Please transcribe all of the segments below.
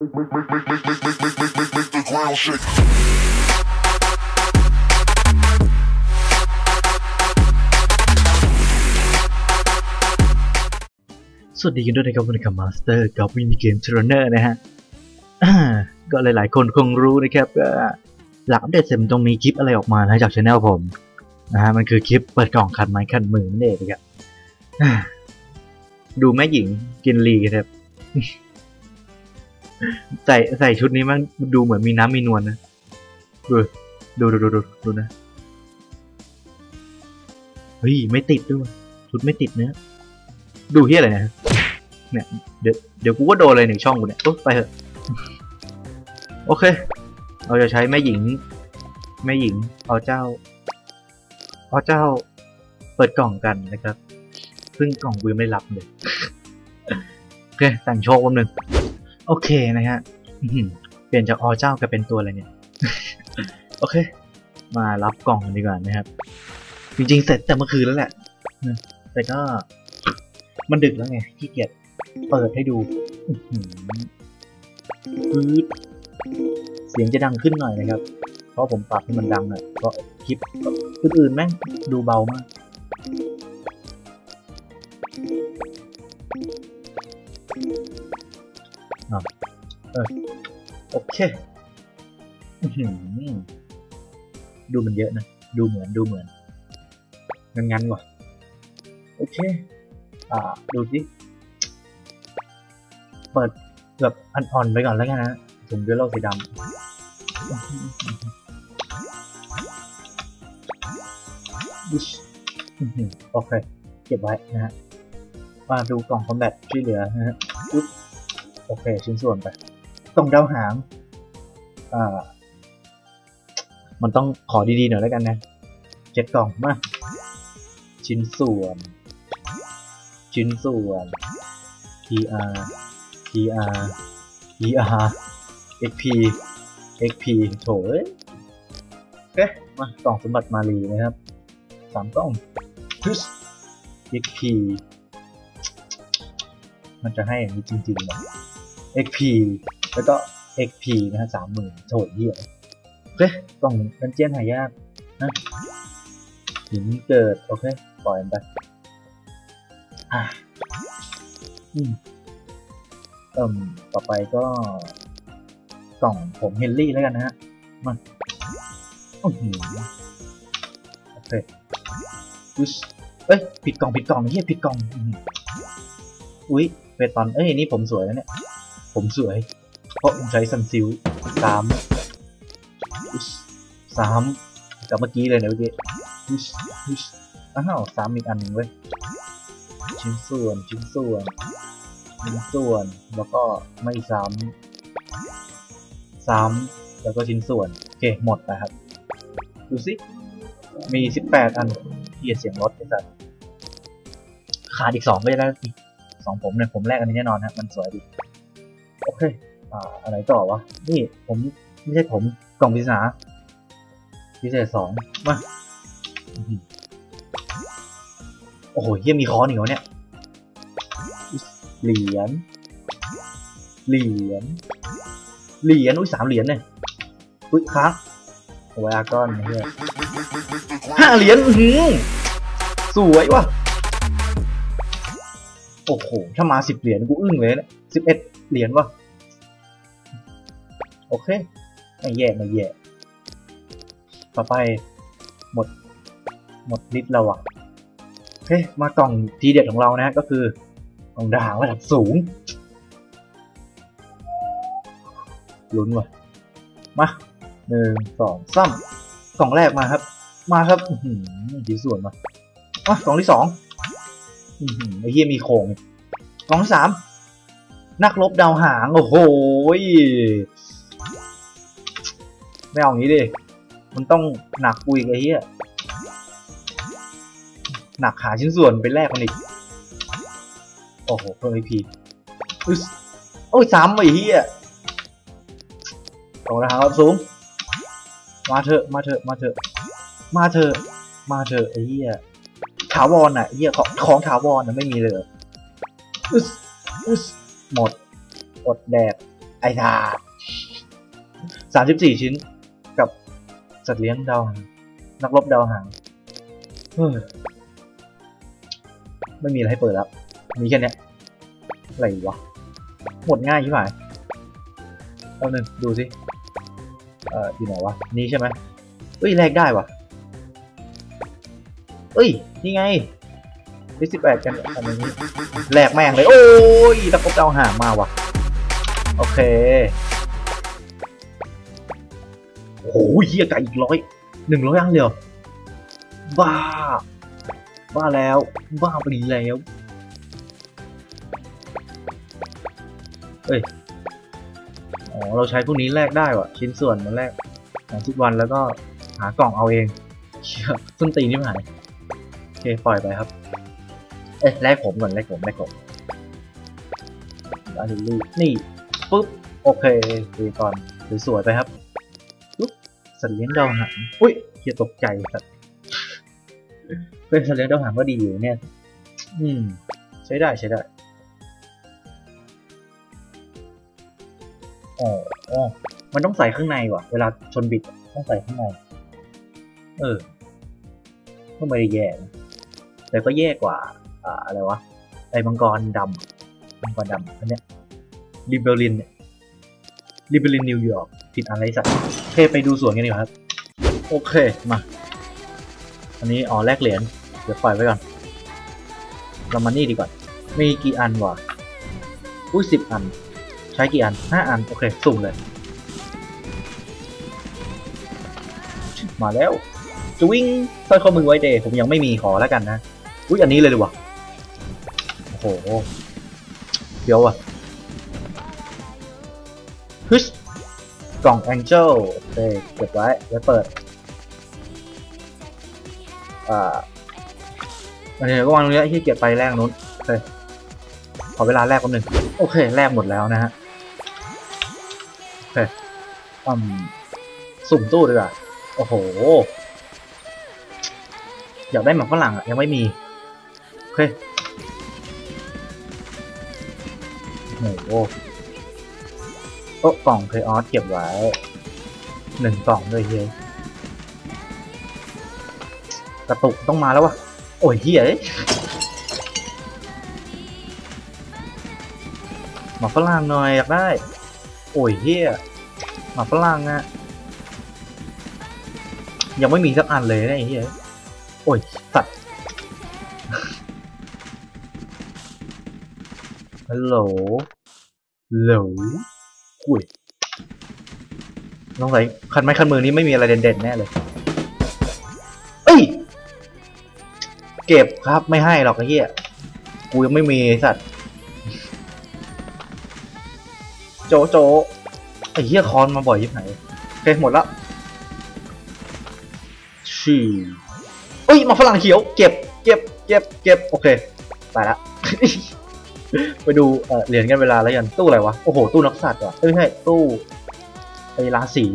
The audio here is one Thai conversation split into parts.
make, make, make, make, make, make, make, make, make, make the ground shake. สวัสดีกันด้วยนะครับวันนี้กับมาสเตอร์กับวินเกมเทรนเนอร์นะฮะอ่าก็หลายๆ คนคงรู้นะครับหลังอัปเดตเสร็จมันต้องมีคลิปอะไรออกมานะจากช anel ผมนะฮะมันคือคลิปเปิดกล่องคันไม้คันมือนั่นเองนะครับดูแม่หญิงกินลีครับ ใส่ใส่ชุดนี้มันดูเหมือนมีน้ำมีนวลนะ ดูดูดูดูดูดูนะ เฮ้ย ไม่ติดด้วย ชุดไม่ติดเนะดูเฮียอะไรนะเนี่ยเดี๋ยวเดี๋ยวกูก็โดนเลยหนึ่งช่องกูเนี่ยอุ๊ยไปเถอะ โอเค เราจะใช้แม่หญิง แม่หญิงเอาเจ้าเอาเจ้า เปิดกล่องกันนะครับ ซึ่งกล่องกูยังไม่รับเลย โอเค แต่งโชว์วันหนึ่ง โอเคนะฮะเปลี่ยนจากอเจ้ากลายเป็นตัวอะไรเนี่ย โอเค มารับกล่องกันดีกว่านะครับ จริงๆ เสร็จแต่เมื่อคืนแล้วแหละ แต่ก็มันดึกแล้วไงขี้เกียจเปิดให้ดูปื๊ดเสียงจะดังขึ้นหน่อยนะครับ เพราะผมปรับให้มันดังหน่อยเพราะคลิปอื่นๆแม่งดูเบามาก เออโอเคอื้อหือดูมันเยอะนะ ดูเหมือนดูเหมือน งั้นๆว่ะโอเค อ่า ดูสิ เปิดแบบอ่อนๆไปก่อนแล้วกันนะถุงเดโลสีดำโอเค เก็บไว้นะฮะ มาดูกล่องคอมแบทที่เหลือนะฮะอุ๊บ โอเค ชิ้นส่วนไปกล่องดาวหางอ่ามันต้องขอดีๆหน่อยแล้วกันนะเจ็ดกล่องมา ชิ้นส่วน ชิ้นส่วน PR PR PR XP XP โถเอ้ยโอเคมากล่องสมบัติมาลีนะครับสามกล่องทึส XP มันจะให้อย่างนี้จริงๆเหรอ XP แล้วก็ XP นะฮะสามหมื่นโถเหี้ยโอเคกล่องดันเจียนหายากนะหินเกิด โอเค ปล่อยมันไปอะอืมเอิ่มต่อไปก็กล่องผมเฮนรี่แล้วกันนะฮะ มาโอ้โหโอเคอุ๊ยเอ้ย ผิดกล่อง ผิดกล่องเฮียผิดกล่อง อุ๊ยเปตอน เอ้ย นี่ผมสวยนะเนี่ย ผมสวย เพราะผมใช้ซันซิลสามสามกับเมื่อกี้เลยเนี่ยเมื่อกี้อ้าวสามอีกอันหนึ่งเว้ยชิ้นส่วนชิ้นส่วนชิ้นส่วนแล้วก็ไม่ซ้ำซ้ำแล้วก็ชิ้นส่วนโอเคหมดนะครับ ดูสิมี 18 อันเกียเสียงรถไอ้สัสขาดอีกสองก็จะได้อีสองผมเนี่ยผมแรกอันนี้แน่นอนนะมันสวยดี เคอ่าอะไรต่อวะ นี่ผมไม่ใช่ผมกล่องพิศนาพิเศษสองมาโอ้โหเฮียมีคอนอีกเหรอเนี่ย เหรียญ เหรียญ เหรียญ อุ้ยสามเหรียญเนี่ยอุ้ยค้างเอาไว้อากอนเฮียห้าเหรียญหือสวยว่ะ โอ้โห ถ้ามาสิบเหรียญกูอึ้งเลยนี่ยสิบเอ็ดเหรียญว่ะ โอเค ไม่แย่ไม่แย่ ต่อไปหมด หมดลิตรแล้วอะโอเคมากล่องทีเด็ดของเรานะก็คือกล่องด่างระดับสูงลุ้นว่ะ มาหนึ่งสองสามกล่องแรกมาครับ มาครับหือดีส่วนมาอะกล่องที่สองอือหือไอ้เหี้ยมีโคงกล่องที่สามนักรบดาวหาง โอ้โห ไม่เอาอย่างนี้ดิ มันต้องหนักกูอีกไอ้เหี้ย หนักหาชิ้นส่วนไปแลกมันอีก โอ้โหเพิ่มไอพีอุ๊ยโอ้ยซ้ำไอ้เหี้ยกล่องราคาสูง มาเถอะ มาเถอะ มาเถอะ มาเถอะ มาเถอะไอ้เหี้ยถาวรอะไอ้เหี้ยของของถาวรน่ะไม่มีเลยเหรออึสอึสหมดอดแดกไอ้ทาสามสิบสี่ชิ้น สัตว์เลี้ยงดาวหางนักรบดาวหางเฮ้ยไม่มีอะไรให้เปิดแล้ว มีแค่นี้อะไรวะ หมดง่ายใช่ไหมเอาหนึ่งดูสิ เอ่ออยู่ไหนวะ นี่ใช่ไหมเอ้ยแลกได้วะเอ้ย นี่ไงดิสิบแปดกันอันนี้แลกแม่งเลย โอ้ยตะกบดาวหางมาวะโอเค โอ้โหเฮียไก่อีกร้อยหนึ่งร้อยอันเลยเหรอบ้า บ้าแล้ว บ้าไปแล้วเอ้ย อ๋อ เราใช้พวกนี้แลกได้วะชิ้นส่วนมาแลกของทุกวันแล้วก็หากล่องเอาเองเชี่ยส้นตีนนี่หายโอเค ปล่อยไปครับ เอ้ยแลกผมก่อนแลกผมแลกผมดาริลูนี่ ปุ๊บ โอเคดูก่อนสวยๆไปครับ สัตว์เลี้ยงดาวหางอุ้ยเฮียตกใจสัตว์เป็นสัตว์เลี้ยงดาวหางก็ดีอยู่เนี่ย อืม ใช้ได้ใช้ได้อ๋ออ๋อมันต้องใส่ข้างในว่ะ เวลาชนบิดต้องใส่ข้างใน เออก็ไม่ได้แย่ แต่ก็แย่กว่า อ่า อะไรวะ ไอ้มังกรดำมังกรดำอันเนี้ยลิเบอรินเนี่ยลิเบอรินนิวยอร์ก ผิดอะไรสักเคไปดูสวนกันดีกว่าครับ โอเค มา อันนี้อ๋อแลกเหรียญ เดี๋ยวปล่อยไว้ก่อน เรามานี่ดีกว่า มีกี่อันวะ อุ้ยสิบอัน ใช้กี่อันห้าอัน โอเค สุ่มเลย มาแล้วจะวิ่งสร้อยข้อมือไว้เดย์ผมยังไม่มีขอแล้วกันนะ อุ้ยอันนี้เลยดีกว่าโอ้โหเดี๋ยวอะฮึช กล่องแองเจิลโอเคเก็บไว้แล้วเปิด อ่าอันนี้ก็วางตรงนี้ที่เก็บไปแรกนู้นโอเคขอเวลาแรกแป๊บนึงโอเคแรกหมดแล้วนะฮะโอเคอืมสุ่มตู้ดีกว่าโอ้โห อยากได้หมักฝรั่งอะ ยังไม่มี โอเคโอ้โห โอ้กล่องเคยออสเก็บไว้หนึ่งกล่องด้วยเฮ้ยกระตุกต้องมาแล้ววะโอ้ยเฮียมักฝรั่งหน่อยอยากได้ โอ้ยเฮียมักฝรั่งอะยังไม่มีสักอันเลยนะไอ้เฮียโอ้ยสัตว์ฮัลโหลฮัลโหล อุ้ยน้องใส่คันไม้คันมือนี้ไม่มีอะไรเด่นๆแน่เลยเอ้ยเก็บครับไม่ให้หรอกไอ้เหี้ยกูยังไม่มีสัตว์ โจโจไอ้เหี้ยคอนมาบ่อยยิ่งไหนโอเคหมดละชีเอ้ยหมาฝรั่งเขียว เก็บ เก็บ เก็บ เก็บ โอเค ไปละ ไปดูเหรียญกันเวลาแล้วยันตู้อะไรวะโอ้โหตู้นักสัตว์ว่ะไม่ใช่ตู้ไอ้ราศี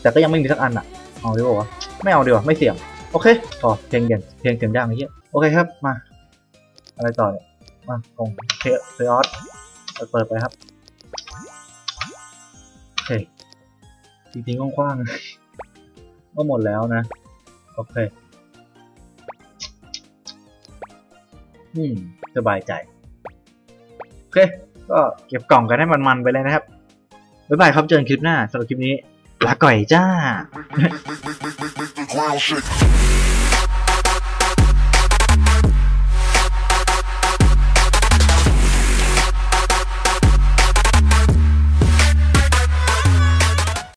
แต่ก็ยังไม่มีสักอันอะเอาดีกว่าไม่เอาดีกว่าไม่เสี่ยงโอเคพอเพลงเด่นเพลงเสียงดังไอ้เหี้ยโอเคครับมาอะไรต่อเนี่ยมากล่องเค Chaos เปิดไปครับโอเคจริงๆกว้างๆก็หมดแล้วนะโอเคอืมสบายใจ เค ก็เก็บกล่องกันให้มันๆไปเลยนะครับ บ๊ายบายครับเจอกันคลิปหน้าสำหรับคลิปนี้ลาก่อยจ้า